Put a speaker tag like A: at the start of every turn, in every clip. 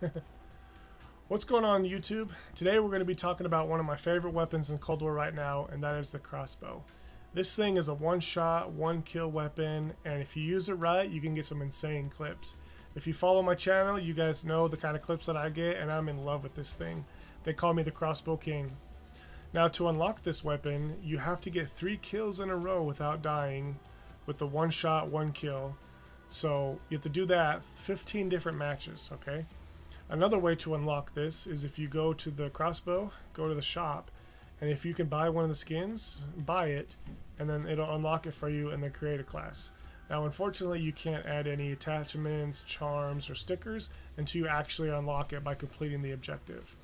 A: What's going on YouTube? Today we're going to be talking about one of my favorite weapons in Cold War right now, and that is the crossbow. This thing is a one-shot, one-kill weapon, and if you use it right, you can get some insane clips. If you follow my channel, you guys know the kind of clips that I get, and I'm in love with this thing. They call me the Crossbow King. Now to unlock this weapon, you have to get three kills in a row without dying with the one shot, one kill. So you have to do that 15 different matches, okay? Another way to unlock this is if you go to the crossbow, go to the shop, and if you can buy one of the skins, buy it, and then it'll unlock it for you and then create a class. Now unfortunately you can't add any attachments, charms, or stickers until you actually unlock it by completing the objective.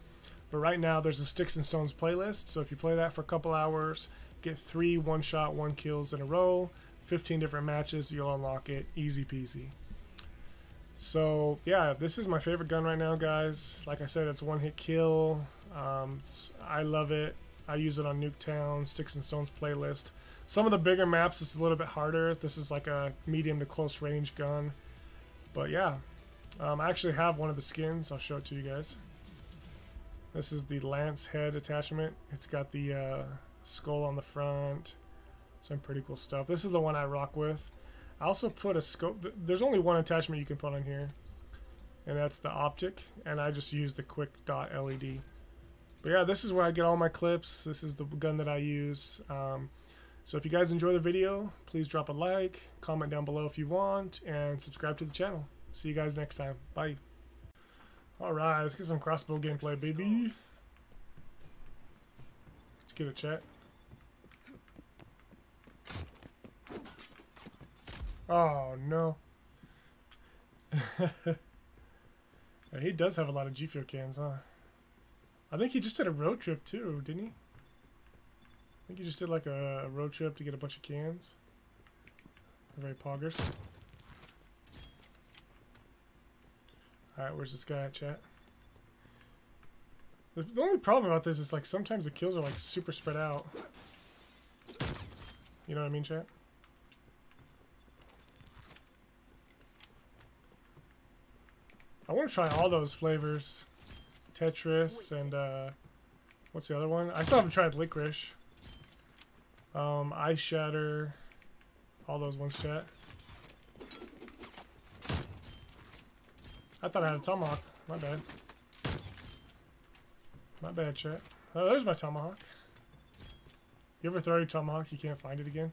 A: But right now there's a Sticks and Stones playlist, so if you play that for a couple hours, get three one-shot, one kills in a row, 15 different matches, you'll unlock it. Easy peasy. So, yeah, this is my favorite gun right now, guys. Like I said, it's one hit kill. Um, I love it. I use it on Nuketown, Sticks and Stones playlist. Some of the bigger maps, it's a little bit harder. This is like a medium to close range gun. But yeah, um, I actually have one of the skins. I'll show it to you guys. This is the Lance head attachment. It's got the uh, skull on the front. Some pretty cool stuff. This is the one I rock with. I also put a scope. There's only one attachment you can put on here, and that's the optic. And I just use the quick dot LED. But yeah, this is where I get all my clips. This is the gun that I use. Um, so if you guys enjoy the video, please drop a like, comment down below if you want, and subscribe to the channel. See you guys next time. Bye. Alright, let's get some crossbow gameplay, baby. Let's get a chat. Oh, no. he does have a lot of G Fuel cans, huh? I think he just did a road trip, too, didn't he? I think he just did like a, road trip to get a bunch of cans. Very poggers. Alright, where's this guy at, chat? The only problem about this is, like, sometimes the kills are, like, super spread out. You know what I mean, chat? I want to try all those flavors. Tetris and, uh, what's the other one? I still haven't tried licorice. Um, Ice Shatter. All those ones, chat. I thought I had a tomahawk. My bad. My bad, chat. Oh, there's my tomahawk. You ever throw your tomahawk, you can't find it again?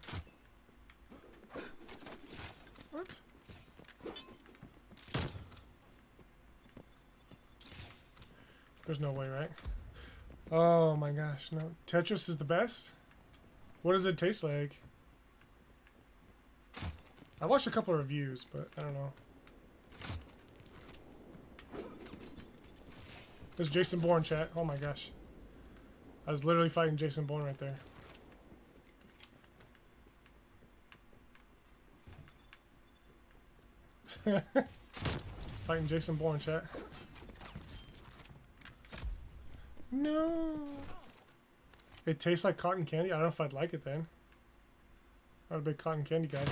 A: What? There's no way, right? Oh my gosh, no. Tetris is the best? What does it taste like? I watched a couple of reviews, but I don't know. There's Jason Bourne chat. Oh my gosh. I was literally fighting Jason Bourne right there. fighting Jason Bourne chat. No. It tastes like cotton candy? I don't know if I'd like it then. Not a big cotton candy guy.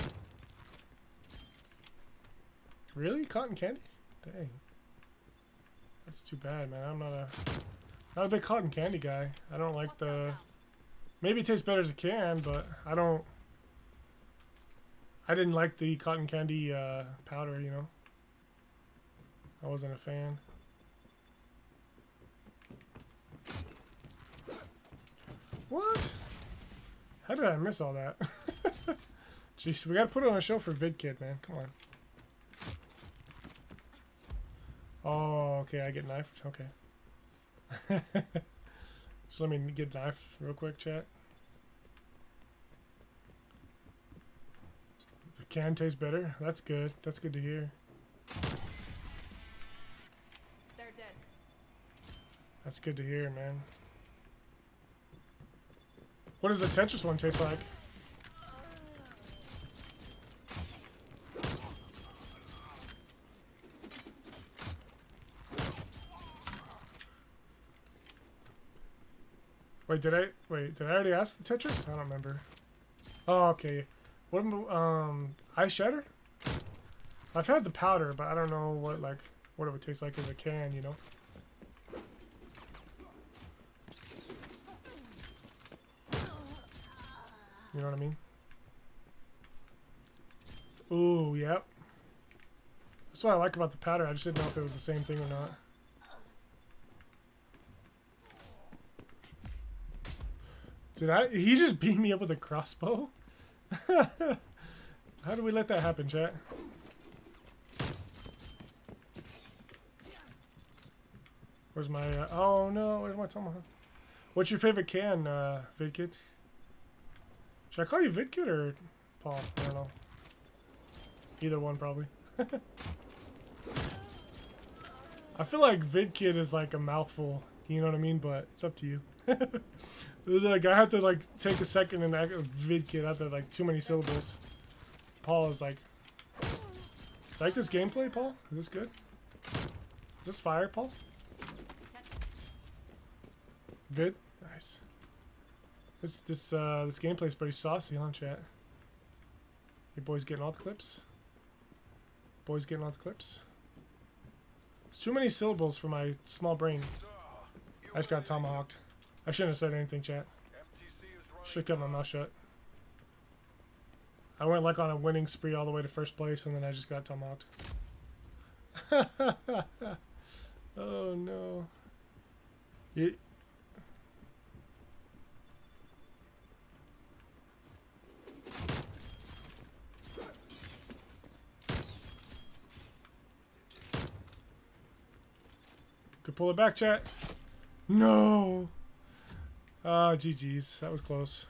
A: Really? Cotton candy? Dang. That's too bad, man. I'm not a not a big cotton candy guy. I don't like the maybe it tastes better as a can, but I don't I didn't like the cotton candy uh, powder, you know. I wasn't a fan. What? How did I miss all that? Jeez, we gotta put it on a show for VidKid, man. Come on. Oh, okay, I get knifed. Okay. Just let me get knifed real quick, chat. The can tastes better. That's good. That's good to hear.
B: They're dead.
A: That's good to hear, man. What does the Tetris one taste like? Wait, did I wait? Did I already ask the Tetris? I don't remember. Oh, okay. What um, ice shatter? I've had the powder, but I don't know what like what it would taste like as a can, you know? You know what I mean? Ooh, yep. That's what I like about the powder. I just didn't know if it was the same thing or not. Did I? He just beat me up with a crossbow? How do we let that happen, chat? Where's my... Uh, oh, no. Where's my tomahawk? What's your favorite can, uh, VidKid? Should I call you VidKid or Paul? I don't know. Either one, probably. I feel like VidKid is like a mouthful. You know what I mean? But it's up to you. There's like I have to like take a second and act VidKid after like too many syllables. Paul is like, like this gameplay, Paul? Is this good? Is this fire, Paul? Vid, nice. This this uh this gameplay is pretty saucy, huh, chat? You boys getting all the clips? Boys getting all the clips? It's too many syllables for my small brain. I just got tomahawked. I shouldn't have said anything, chat. Should kept my mouth shut. I went like on a winning spree all the way to first place, and then I just got tomahawked. oh no. You, Could pull it back, chat. No. Ah, uh, GG's. That was close.